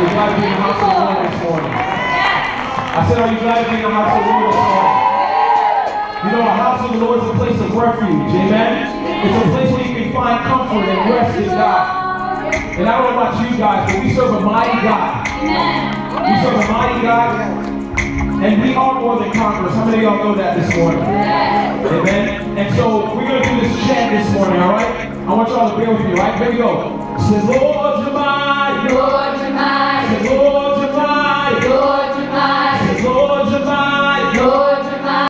you glad to be in the house of the Lord this morning? I said, are you glad to be in the house of the Lord this morning? You know, the house of the Lord is a place of refuge, amen? It's a place where you can find comfort and rest in God. And I don't know about you guys, but we serve a mighty God. We serve a mighty God. And we are more than conquerors. How many of y'all know that this morning? Amen? And so we're going to do this chant this morning, all right? I want y'all to bear with me, right? Here we go. Say, Lord, you're my, Lord, Lord,